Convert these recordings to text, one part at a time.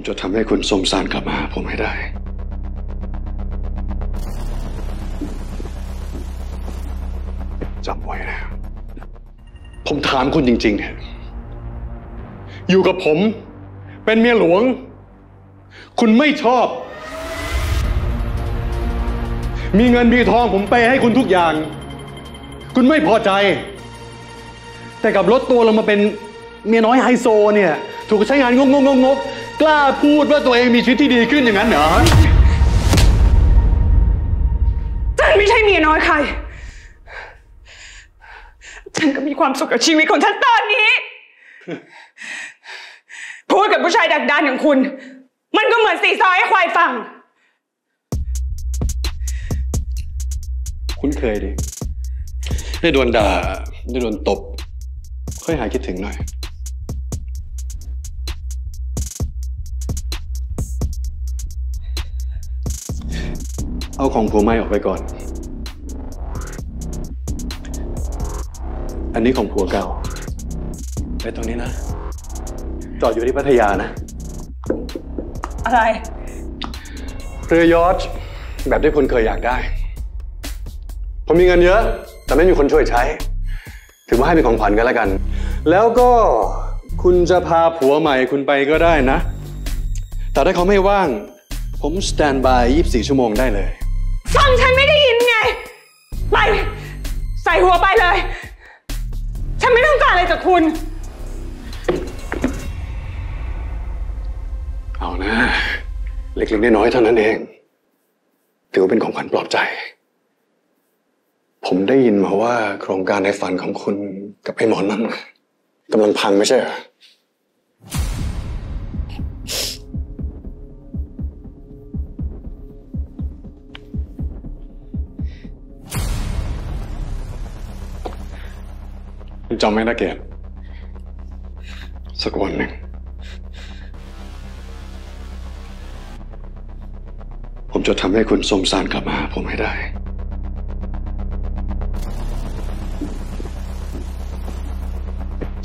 ผมจะทำให้คุณสมสารกลับมาหาผมให้ได้จำไว้นะ ผมถามคุณจริง ๆ เนี่ย อยู่กับผม เป็นเมียหลวง คุณไม่ชอบ มีเงินมีทองผมไปให้คุณทุกอย่าง คุณไม่พอใจ แต่กับลดตัวลงมาเป็นเมียน้อยไฮโซเนี่ย ถูกใช้งานงงงงก กล้าพูดว่าตัวเองมีชีวิตที่ดีขึ้นอย่างนั้นเหรอฉันไม่ใช่เมียน้อยใคร ฉันก็มีความสุขกับชีวิตของฉันตอนนี้ พูดกับผู้ชายดักดานอย่างคุณ มันก็เหมือนสีซอยให้ควายฟัง คุ้นเคยดิ ได้โดนด่า ได้โดนตบ ค่อยหายคิดถึงหน่อย เอาของผัวใหม่ออกไปก่อน อันนี้ของผัวเก่า ไปตรงนี้นะ จอดอยู่ที่พัทยานะ อะไรเรือยอชต์แบบที่คุณเคยอยากได้ ผมมีเงินเยอะ แต่ไม่มีคนช่วยใช้ ถือว่าให้เป็นของขวัญกันแล้วกัน แล้วก็คุณจะพาผัวใหม่คุณไปก็ได้นะ แต่ถ้าเขาไม่ว่าง ผมสแตนบาย 24 ชั่วโมงได้เลย ฟังฉันไม่ได้ยินไง ไป ใส่หัวไปเลย ฉันไม่ต้องการอะไรจากคุณ เอานะ เล็กๆน้อยๆเท่านั้นเอง ถือว่าเป็นของขวัญปลอบใจ ผมได้ยินมาว่าโครงการในฝันของคุณกับไอ้หมอนั่นกำลังพังไม่ใช่เหรอ จำไมนะเกียรติสักวันหนึ่ง ผมจะทำให้คุณสมสารกลับมาหาผมให้ได้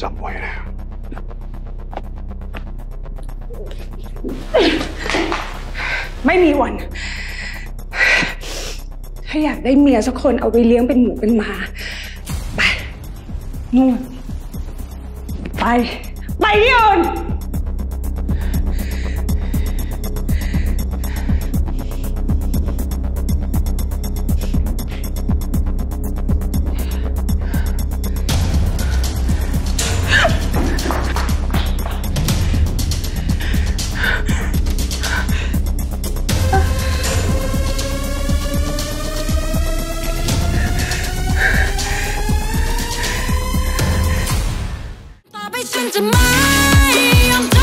จำไว้นะไม่มีวัน ถ้าอยากได้เมียสักคนเอาไปเลี้ยงเป็นหมูเป็นหมา นู่นไป ไปที่อื่น จะไม่ยอมท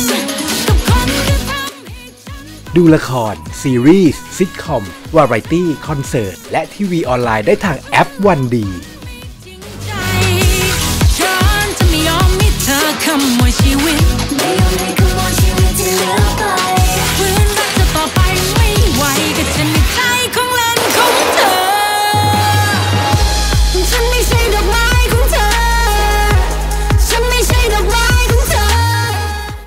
นกับคนที่ทำให้ฉัน ดูละคร ซีรีส์ซิทคอม วาไรตี้ คอนเสิร์ต และทีวีออนไลน์ได้ทางแอปวันดี จริงใจ ฉันจะไม่ยอมให้เธอขโมยชีวิต